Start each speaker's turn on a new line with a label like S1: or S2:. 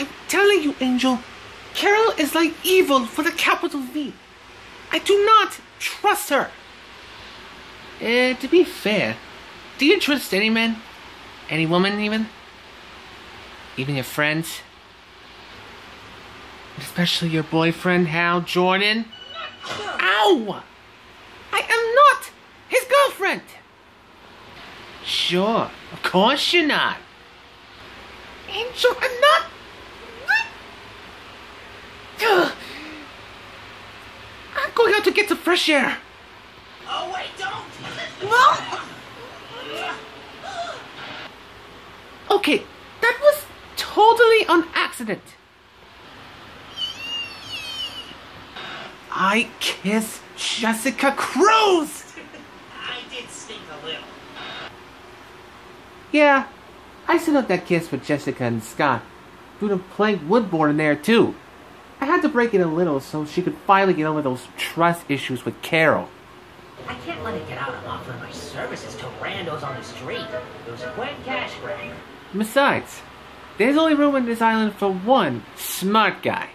S1: I'm telling you, Angel, Carol is like evil for the capital V. I do not trust her. Eh, to be fair, do you trust any man? Any woman, even? Even your friends? Especially your boyfriend, Hal Jordan? Ow! I am not his girlfriend! Sure, of course you're not. Angel, I'm not. Out to get some fresh air.
S2: Oh, wait, don't!
S1: Okay, that was totally on accident. I kissed Jessica Cruz.
S2: I did stink a little.
S1: Yeah, I set up that kiss with Jessica and Scott. Threw the plank woodboard in there too. I had to break it a little so she could finally get over those trust issues with Carol.
S2: I can't let it get out I'm offering my services to randos on the street. It was a quick cash grab.
S1: Besides, there's only room on this island for one smart guy.